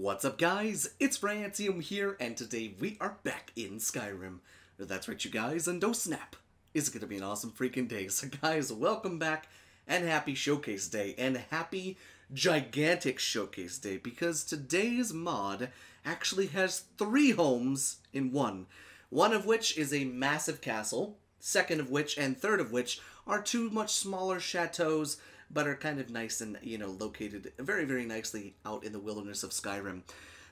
What's up guys, it's Ryantium here, and today we are back in Skyrim. That's right you guys, and oh snap, it's gonna be an awesome freaking day. So guys, welcome back, and happy Showcase Day, and happy gigantic Showcase Day, because today's mod actually has three homes in one. One of which is a massive castle, second of which, and third of which are two much smaller chateaus but are kind of nice and, you know, located very, very nicely out in the wilderness of Skyrim.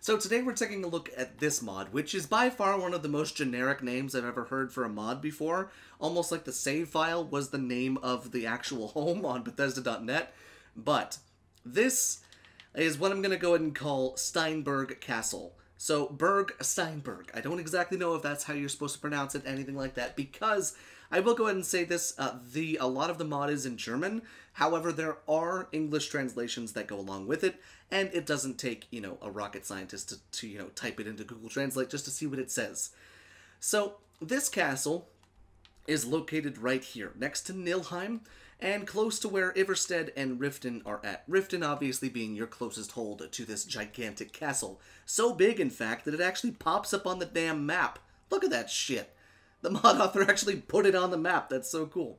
So today we're taking a look at this mod, which is by far one of the most generic names I've ever heard for a mod before. Almost like the save file was the name of the actual home on Bethesda.net. But this is what I'm going to go ahead and call Steinberg Castle. So, Berg Steinberg. I don't exactly know if that's how you're supposed to pronounce it, anything like that, because I will go ahead and say this: uh, the a lot of the mod is in German. However, there are English translations that go along with it, and it doesn't take you know a rocket scientist to, to you know type it into Google Translate just to see what it says. So this castle is located right here, next to Nilheim, and close to where Ivarstead and Riften are at. Riften obviously being your closest hold to this gigantic castle. So big, in fact, that it actually pops up on the damn map. Look at that shit. The mod author actually put it on the map. That's so cool.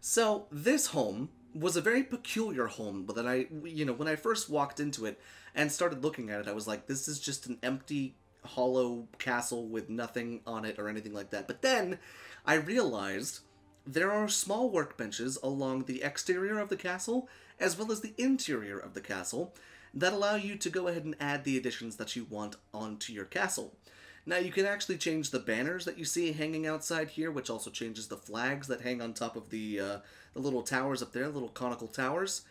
So this home was a very peculiar home But that I, you know, when I first walked into it and started looking at it, I was like, this is just an empty, hollow castle with nothing on it or anything like that. But then I realized there are small workbenches along the exterior of the castle as well as the interior of the castle that allow you to go ahead and add the additions that you want onto your castle. Now you can actually change the banners that you see hanging outside here, which also changes the flags that hang on top of the, uh, the little towers up there, little conical towers.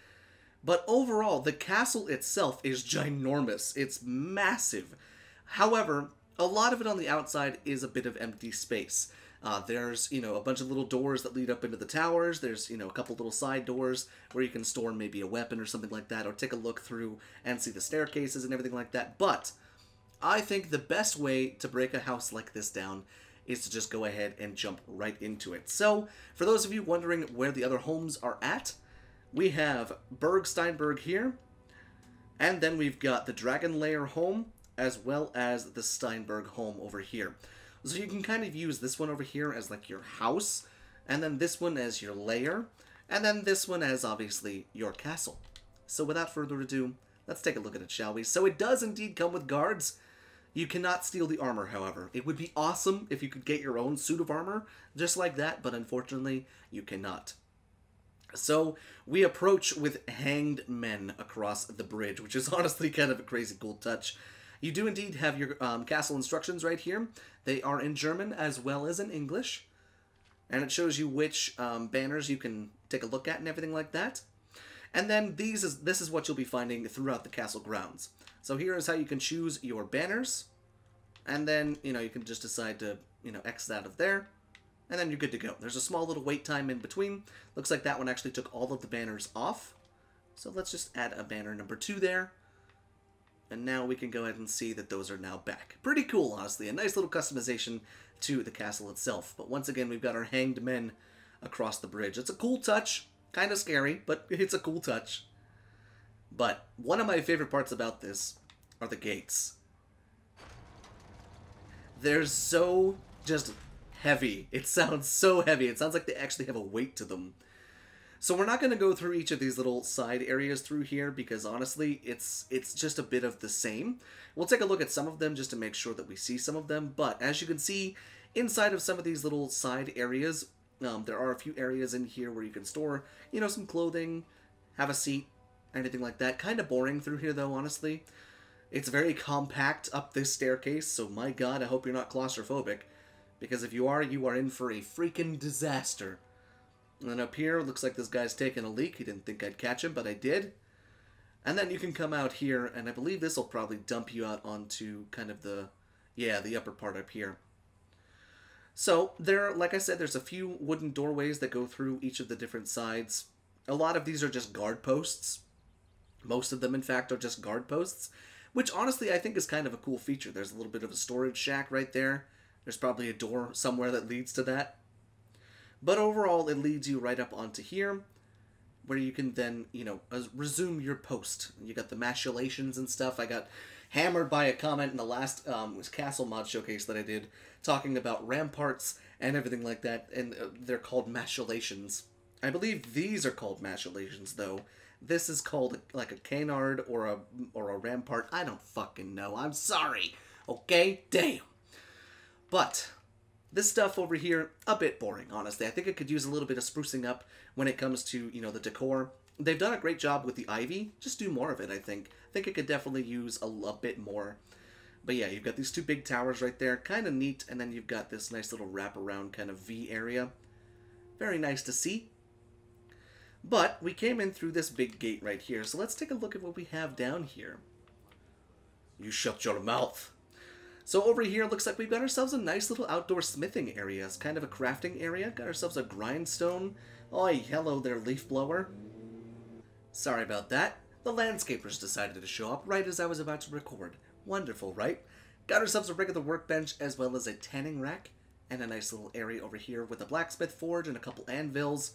But overall, the castle itself is ginormous. It's massive. However, a lot of it on the outside is a bit of empty space. Uh, there's, you know, a bunch of little doors that lead up into the towers. There's, you know, a couple little side doors where you can store maybe a weapon or something like that, or take a look through and see the staircases and everything like that. But I think the best way to break a house like this down is to just go ahead and jump right into it. So, for those of you wondering where the other homes are at, we have Berg Steinberg here, and then we've got the Dragon Lair home, as well as the Steinberg home over here. So you can kind of use this one over here as like your house, and then this one as your lair, and then this one as obviously your castle. So without further ado, let's take a look at it, shall we? So it does indeed come with guards, you cannot steal the armor, however. It would be awesome if you could get your own suit of armor, just like that, but unfortunately, you cannot. So, we approach with hanged men across the bridge, which is honestly kind of a crazy cool touch. You do indeed have your um, castle instructions right here. They are in German as well as in English. And it shows you which um, banners you can take a look at and everything like that. And then these is this is what you'll be finding throughout the castle grounds. So here is how you can choose your banners. And then, you know, you can just decide to, you know, X out of there. And then you're good to go. There's a small little wait time in between. Looks like that one actually took all of the banners off. So let's just add a banner number two there. And now we can go ahead and see that those are now back. Pretty cool, honestly. A nice little customization to the castle itself. But once again, we've got our hanged men across the bridge. It's a cool touch. Kind of scary, but it's a cool touch. But one of my favorite parts about this are the gates. They're so just heavy. It sounds so heavy. It sounds like they actually have a weight to them. So we're not going to go through each of these little side areas through here because honestly, it's it's just a bit of the same. We'll take a look at some of them just to make sure that we see some of them. But as you can see, inside of some of these little side areas, um, there are a few areas in here where you can store, you know, some clothing, have a seat, anything like that. Kind of boring through here, though, honestly. It's very compact up this staircase, so my god, I hope you're not claustrophobic. Because if you are, you are in for a freaking disaster. And then up here, looks like this guy's taking a leak. He didn't think I'd catch him, but I did. And then you can come out here, and I believe this will probably dump you out onto kind of the, yeah, the upper part up here. So there, like I said, there's a few wooden doorways that go through each of the different sides. A lot of these are just guard posts. Most of them, in fact, are just guard posts, which honestly I think is kind of a cool feature. There's a little bit of a storage shack right there. There's probably a door somewhere that leads to that. But overall, it leads you right up onto here, where you can then, you know, resume your post. You got the machinations and stuff. I got, hammered by a comment in the last um, was Castle mod showcase that I did, talking about ramparts and everything like that, and uh, they're called machinations. I believe these are called machinations, though. This is called like a canard or a or a rampart. I don't fucking know. I'm sorry. Okay, damn. But this stuff over here, a bit boring, honestly. I think it could use a little bit of sprucing up when it comes to, you know, the decor. They've done a great job with the ivy. Just do more of it, I think. I think it could definitely use a, a bit more. But yeah, you've got these two big towers right there. Kind of neat. And then you've got this nice little wraparound kind of V area. Very nice to see. But we came in through this big gate right here. So let's take a look at what we have down here. You shut your mouth. So over here, looks like we've got ourselves a nice little outdoor smithing area. It's kind of a crafting area. Got ourselves a grindstone. Oi, hello there, leaf blower. Sorry about that. The landscapers decided to show up right as I was about to record. Wonderful, right? Got ourselves a regular workbench as well as a tanning rack and a nice little area over here with a blacksmith forge and a couple anvils.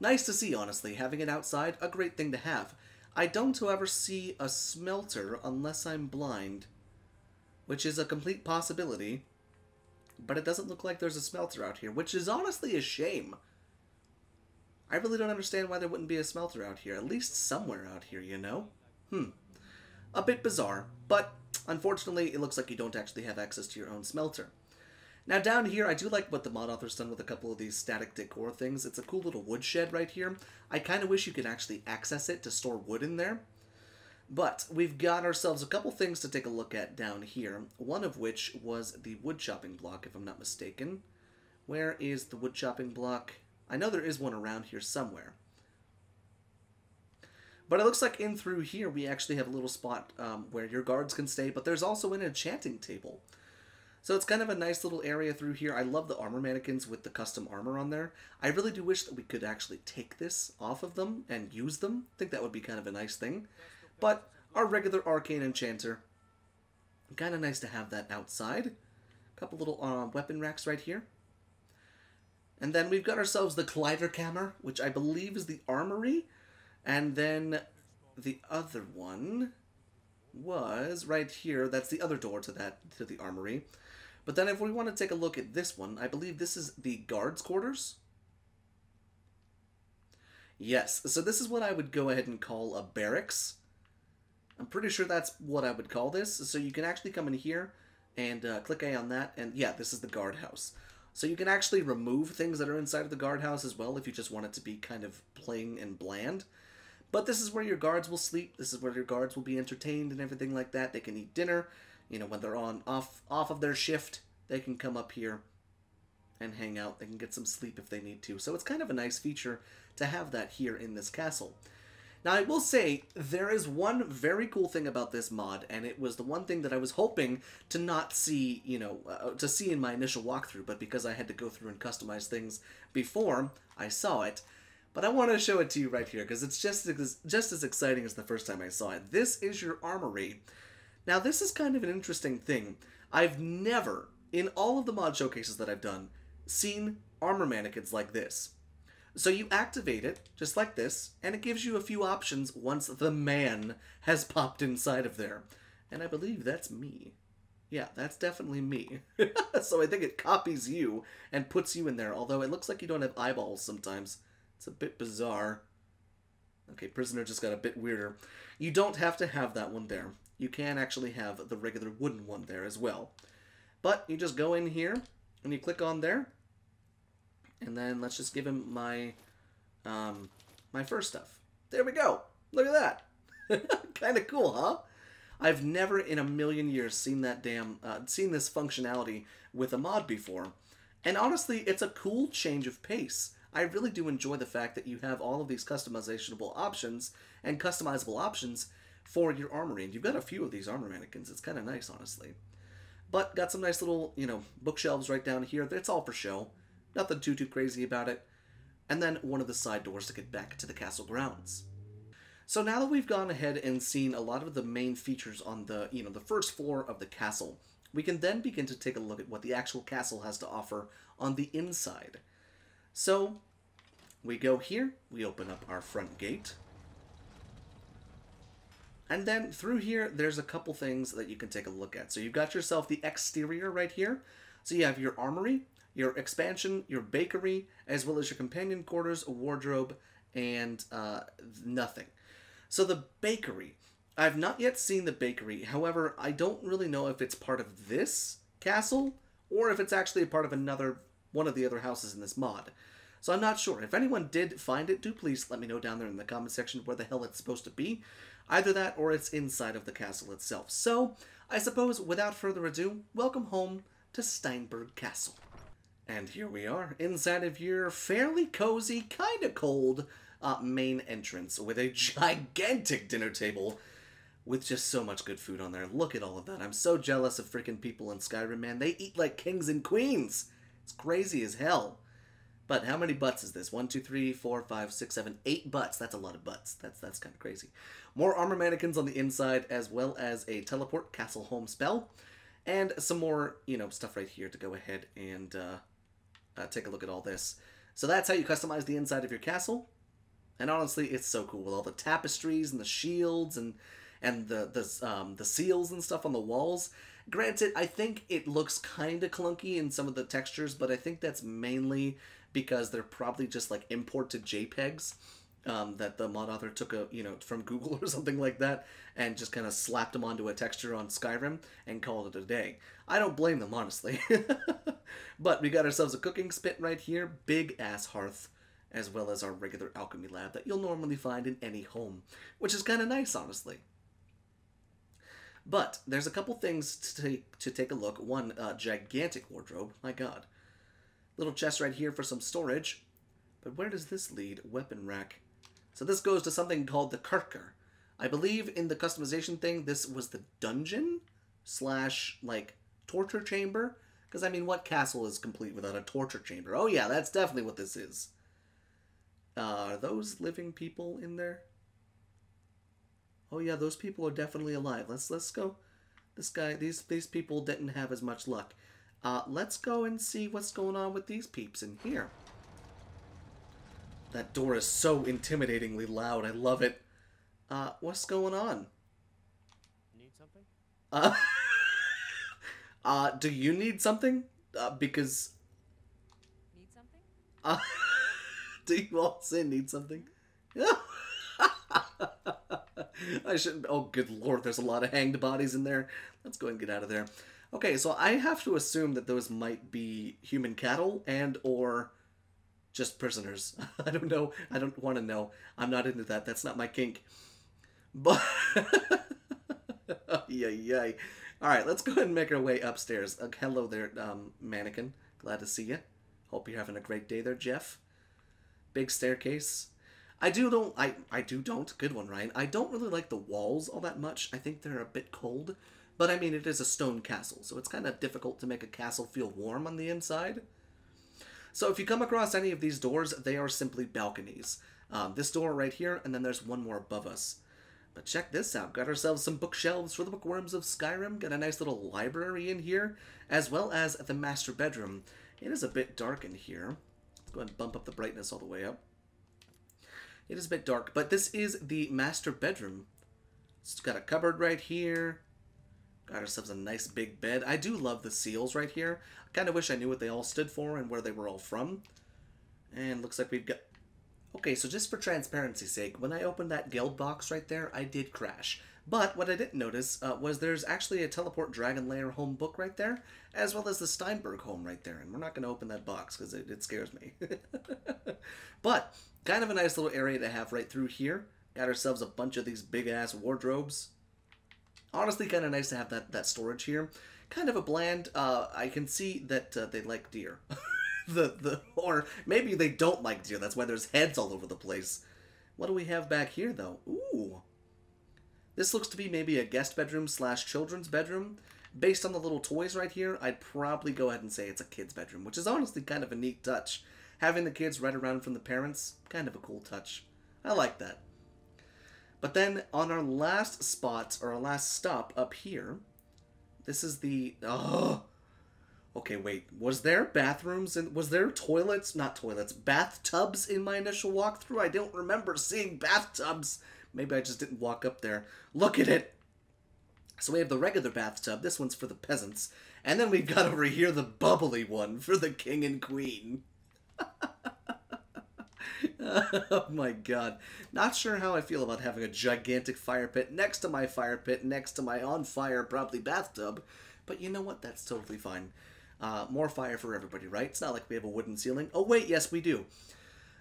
Nice to see, honestly. Having it outside, a great thing to have. I don't, however, see a smelter unless I'm blind, which is a complete possibility. But it doesn't look like there's a smelter out here, which is honestly a shame. I really don't understand why there wouldn't be a smelter out here, at least somewhere out here, you know? Hmm. A bit bizarre, but unfortunately it looks like you don't actually have access to your own smelter. Now down here, I do like what the mod author's done with a couple of these static decor things. It's a cool little woodshed right here. I kind of wish you could actually access it to store wood in there. But we've got ourselves a couple things to take a look at down here, one of which was the wood chopping block, if I'm not mistaken. Where is the wood chopping block? I know there is one around here somewhere. But it looks like in through here we actually have a little spot um, where your guards can stay, but there's also an enchanting table. So it's kind of a nice little area through here. I love the armor mannequins with the custom armor on there. I really do wish that we could actually take this off of them and use them. I think that would be kind of a nice thing. But our regular arcane enchanter, kind of nice to have that outside. A couple little uh, weapon racks right here. And then we've got ourselves the Kleiderkammer, which I believe is the armory. And then the other one was right here. That's the other door to that to the armory. But then if we want to take a look at this one, I believe this is the guards' quarters. Yes, so this is what I would go ahead and call a barracks. I'm pretty sure that's what I would call this. So you can actually come in here and uh, click A on that, and yeah, this is the guardhouse. So you can actually remove things that are inside of the guardhouse as well if you just want it to be kind of plain and bland. But this is where your guards will sleep. This is where your guards will be entertained and everything like that. They can eat dinner. You know, when they're on off off of their shift, they can come up here and hang out. They can get some sleep if they need to. So it's kind of a nice feature to have that here in this castle. Now, I will say, there is one very cool thing about this mod, and it was the one thing that I was hoping to not see, you know, uh, to see in my initial walkthrough, but because I had to go through and customize things before I saw it, but I want to show it to you right here, because it's just as, just as exciting as the first time I saw it. This is your armory. Now, this is kind of an interesting thing. I've never, in all of the mod showcases that I've done, seen armor mannequins like this. So you activate it, just like this, and it gives you a few options once the man has popped inside of there. And I believe that's me. Yeah, that's definitely me. so I think it copies you and puts you in there, although it looks like you don't have eyeballs sometimes. It's a bit bizarre. Okay, prisoner just got a bit weirder. You don't have to have that one there. You can actually have the regular wooden one there as well. But you just go in here, and you click on there, and then let's just give him my um, my first stuff. There we go. Look at that. kind of cool, huh? I've never in a million years seen that damn uh, seen this functionality with a mod before. And honestly, it's a cool change of pace. I really do enjoy the fact that you have all of these customizationable options and customizable options for your armory. And you've got a few of these armor mannequins. It's kind of nice, honestly. But got some nice little, you know, bookshelves right down here. It's all for show. Nothing too, too crazy about it. And then one of the side doors to get back to the castle grounds. So now that we've gone ahead and seen a lot of the main features on the, you know, the first floor of the castle, we can then begin to take a look at what the actual castle has to offer on the inside. So, we go here, we open up our front gate. And then through here, there's a couple things that you can take a look at. So you've got yourself the exterior right here. So you have your armory, your expansion, your bakery, as well as your companion quarters, a wardrobe, and uh, nothing. So the bakery. I've not yet seen the bakery. However, I don't really know if it's part of this castle or if it's actually a part of another one of the other houses in this mod. So I'm not sure. If anyone did find it, do please let me know down there in the comment section where the hell it's supposed to be. Either that or it's inside of the castle itself. So, I suppose without further ado, welcome home to Steinberg Castle. And here we are, inside of your fairly cozy, kinda cold uh, main entrance with a gigantic dinner table with just so much good food on there. Look at all of that. I'm so jealous of freaking people in Skyrim, man. They eat like kings and queens. It's crazy as hell. But how many butts is this? One, two, three, four, five, six, seven, eight butts. That's a lot of butts. That's that's kind of crazy. More armor mannequins on the inside, as well as a teleport castle home spell, and some more you know stuff right here to go ahead and uh, uh, take a look at all this. So that's how you customize the inside of your castle. And honestly, it's so cool with all the tapestries and the shields and and the the um, the seals and stuff on the walls. Granted, I think it looks kind of clunky in some of the textures, but I think that's mainly because they're probably just like imported JPEGs um, that the mod author took a you know from Google or something like that and just kind of slapped them onto a texture on Skyrim and called it a day. I don't blame them honestly. but we got ourselves a cooking spit right here, big ass hearth, as well as our regular alchemy lab that you'll normally find in any home, which is kind of nice honestly. But there's a couple things to take to take a look. One, uh, gigantic wardrobe. My God Little chest right here for some storage. But where does this lead? Weapon rack. So this goes to something called the Kerker. I believe in the customization thing, this was the dungeon slash, like, torture chamber. Because, I mean, what castle is complete without a torture chamber? Oh, yeah, that's definitely what this is. Uh, are those living people in there? Oh, yeah, those people are definitely alive. Let's let's go. This guy, these these people didn't have as much luck. Uh, let's go and see what's going on with these peeps in here. That door is so intimidatingly loud. I love it. Uh, what's going on? Need something? Uh, uh, do you need something? Uh, because... Need something? Uh, do you also need something? I shouldn't... Oh, good lord, there's a lot of hanged bodies in there. Let's go and get out of there. Okay, so I have to assume that those might be human cattle and or just prisoners. I don't know. I don't want to know. I'm not into that. That's not my kink. But yay yay. All right, let's go ahead and make our way upstairs. Uh, hello there, um, mannequin. Glad to see you. Hope you're having a great day there, Jeff. Big staircase. I do don't I I do don't good one Ryan. I don't really like the walls all that much. I think they're a bit cold. But I mean, it is a stone castle, so it's kind of difficult to make a castle feel warm on the inside. So if you come across any of these doors, they are simply balconies. Um, this door right here, and then there's one more above us. But check this out. Got ourselves some bookshelves for the bookworms of Skyrim. Got a nice little library in here, as well as the master bedroom. It is a bit dark in here. Let's go ahead and bump up the brightness all the way up. It is a bit dark, but this is the master bedroom. It's got a cupboard right here. Got ourselves a nice big bed. I do love the seals right here. I kind of wish I knew what they all stood for and where they were all from. And looks like we've got... Okay, so just for transparency's sake, when I opened that guild box right there, I did crash. But what I didn't notice uh, was there's actually a Teleport Dragon Lair home book right there, as well as the Steinberg home right there. And we're not going to open that box because it, it scares me. but kind of a nice little area to have right through here. Got ourselves a bunch of these big-ass wardrobes honestly kind of nice to have that, that storage here. Kind of a bland, uh, I can see that uh, they like deer. the, the, or maybe they don't like deer, that's why there's heads all over the place. What do we have back here, though? Ooh. This looks to be maybe a guest bedroom slash children's bedroom. Based on the little toys right here, I'd probably go ahead and say it's a kid's bedroom, which is honestly kind of a neat touch. Having the kids right around from the parents, kind of a cool touch. I like that. But then on our last spot, or our last stop up here, this is the... Oh, okay, wait. Was there bathrooms and was there toilets? Not toilets, bathtubs in my initial walkthrough? I don't remember seeing bathtubs. Maybe I just didn't walk up there. Look at it! So we have the regular bathtub. This one's for the peasants. And then we've got over here the bubbly one for the king and queen. oh my god. Not sure how I feel about having a gigantic fire pit next to my fire pit, next to my on fire, probably bathtub. But you know what? That's totally fine. Uh, more fire for everybody, right? It's not like we have a wooden ceiling. Oh, wait, yes, we do.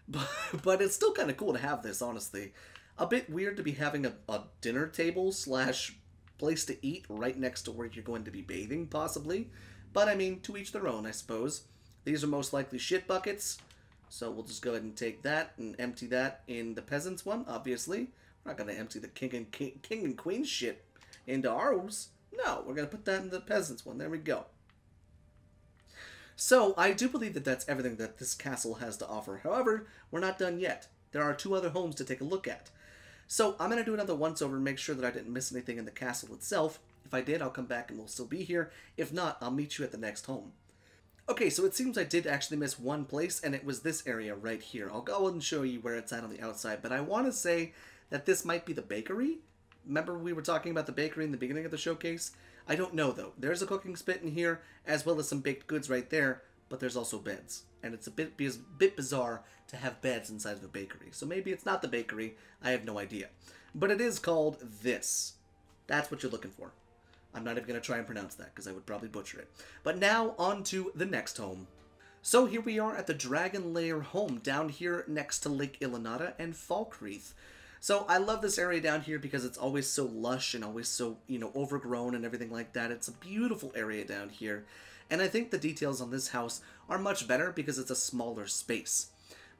But, but it's still kind of cool to have this, honestly. A bit weird to be having a, a dinner table slash place to eat right next to where you're going to be bathing, possibly. But I mean, to each their own, I suppose. These are most likely shit buckets. So we'll just go ahead and take that and empty that in the peasants one, obviously. We're not going to empty the king and king, king and queen shit into ours. No, we're going to put that in the peasants one. There we go. So, I do believe that that's everything that this castle has to offer. However, we're not done yet. There are two other homes to take a look at. So, I'm going to do another once over and make sure that I didn't miss anything in the castle itself. If I did, I'll come back and we'll still be here. If not, I'll meet you at the next home. Okay, so it seems I did actually miss one place, and it was this area right here. I'll go and show you where it's at on the outside, but I want to say that this might be the bakery. Remember we were talking about the bakery in the beginning of the showcase? I don't know, though. There's a cooking spit in here, as well as some baked goods right there, but there's also beds. And it's a bit, bit bizarre to have beds inside of a bakery. So maybe it's not the bakery. I have no idea. But it is called this. That's what you're looking for. I'm not even going to try and pronounce that because I would probably butcher it. But now on to the next home. So here we are at the Dragon Lair home down here next to Lake Ilinalta and Falkreath. So I love this area down here because it's always so lush and always so, you know, overgrown and everything like that. It's a beautiful area down here. And I think the details on this house are much better because it's a smaller space.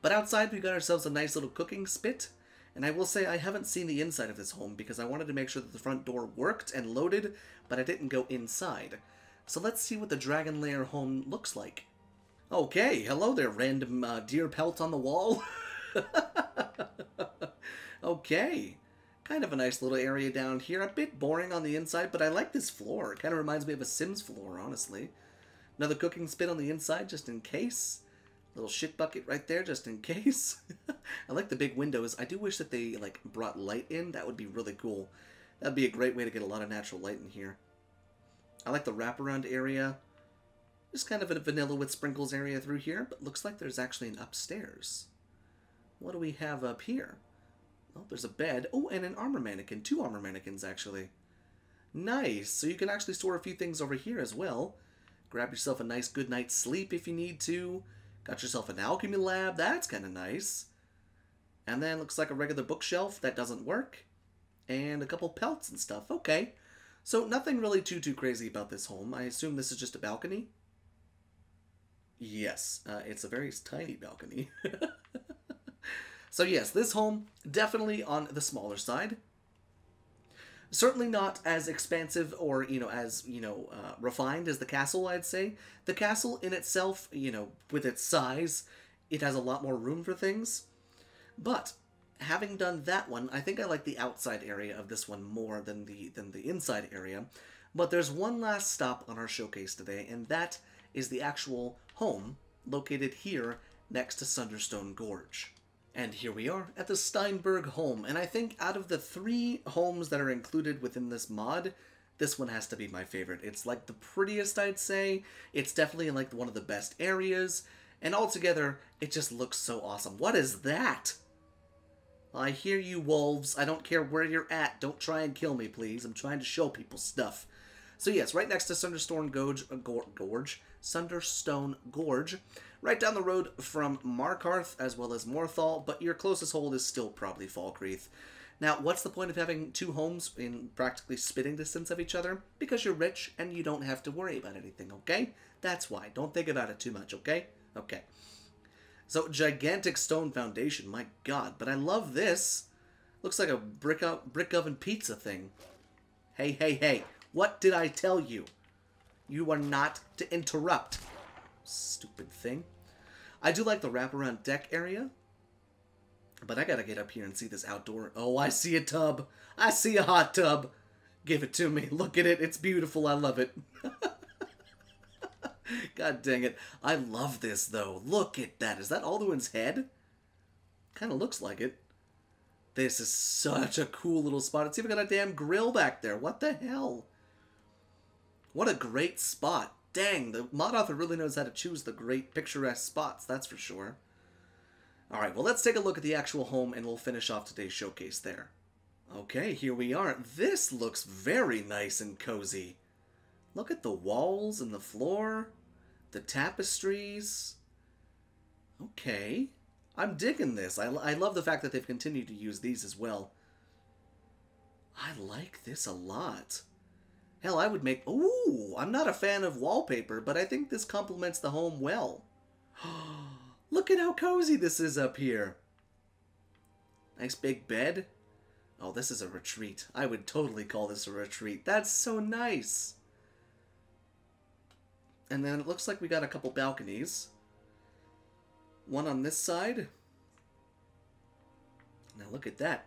But outside we got ourselves a nice little cooking spit. And I will say I haven't seen the inside of this home because I wanted to make sure that the front door worked and loaded, but I didn't go inside. So let's see what the Dragon Lair home looks like. Okay, hello there, random uh, deer pelt on the wall. okay. Kind of a nice little area down here. A bit boring on the inside, but I like this floor. It kind of reminds me of a Sims floor, honestly. Another cooking spit on the inside, just in case. Little shit bucket right there, just in case. I like the big windows. I do wish that they, like, brought light in. That would be really cool. That'd be a great way to get a lot of natural light in here. I like the wraparound area. Just kind of a vanilla with sprinkles area through here, but looks like there's actually an upstairs. What do we have up here? Oh, there's a bed. Oh, and an armor mannequin. Two armor mannequins, actually. Nice. So you can actually store a few things over here as well. Grab yourself a nice good night's sleep if you need to. Got yourself an alchemy lab. That's kind of nice. And then looks like a regular bookshelf. That doesn't work. And a couple pelts and stuff. Okay. So nothing really too, too crazy about this home. I assume this is just a balcony? Yes. Uh, it's a very tiny balcony. So yes, this home definitely on the smaller side. Certainly not as expansive or, you know, as, you know, uh, refined as the castle, I'd say. The castle in itself, you know, with its size, it has a lot more room for things. But having done that one, I think I like the outside area of this one more than the than the inside area. But there's one last stop on our showcase today, and that is the actual home located here next to Sunderstone Gorge. And here we are at the Steinberg home, and I think out of the three homes that are included within this mod, this one has to be my favorite. It's like the prettiest, I'd say. It's definitely like one of the best areas, and altogether, it just looks so awesome. What is that? I hear you, wolves. I don't care where you're at. Don't try and kill me, please. I'm trying to show people stuff. So yes, right next to Sunderstone Gorge, Gorge, Sunderstone Gorge, right down the road from Markarth as well as Morthal, but your closest hold is still probably Falkreath. Now, what's the point of having two homes in practically spitting distance of each other? Because you're rich and you don't have to worry about anything, okay? That's why. Don't think about it too much, okay? Okay. So, gigantic stone foundation, my god, but I love this. Looks like a brick, brick oven pizza thing. Hey, hey, hey, what did I tell you? You are not to interrupt. Stupid thing. I do like the wraparound deck area. But I gotta get up here and see this outdoor. Oh, I see a tub. I see a hot tub. Give it to me. Look at it. It's beautiful. I love it. God dang it. I love this, though. Look at that. Is that Alduin's head? Kind of looks like it. This is such a cool little spot. It's even got a damn grill back there. What the hell? What a great spot. Dang, the mod author really knows how to choose the great picturesque spots, that's for sure. Alright, well let's take a look at the actual home and we'll finish off today's showcase there. Okay, here we are. This looks very nice and cozy. Look at the walls and the floor, the tapestries. Okay. I'm digging this. I, I love the fact that they've continued to use these as well. I like this a lot. Hell, I would make... Ooh, I'm not a fan of wallpaper, but I think this complements the home well. Look at how cozy this is up here. Nice big bed. Oh, this is a retreat. I would totally call this a retreat. That's so nice. And then it looks like we got a couple balconies. One on this side. Now look at that.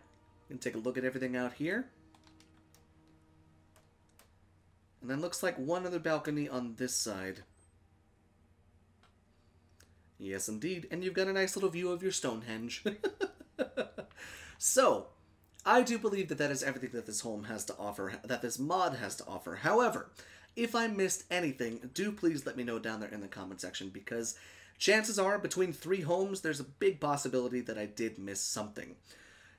And take a look at everything out here. And then looks like one other balcony on this side. Yes, indeed. And you've got a nice little view of your Stonehenge. so, I do believe that that is everything that this home has to offer, that this mod has to offer. However, if I missed anything, do please let me know down there in the comment section because chances are between three homes, there's a big possibility that I did miss something.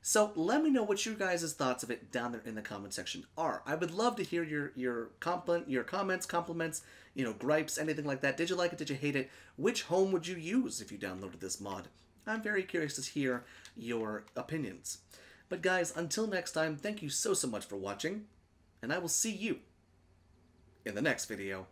So let me know what your guys' thoughts of it down there in the comment section are. I would love to hear your your compliment, your comments, compliments, you know, gripes, anything like that. Did you like it? Did you hate it? Which home would you use if you downloaded this mod? I'm very curious to hear your opinions. But guys, until next time, thank you so so much for watching, and I will see you in the next video.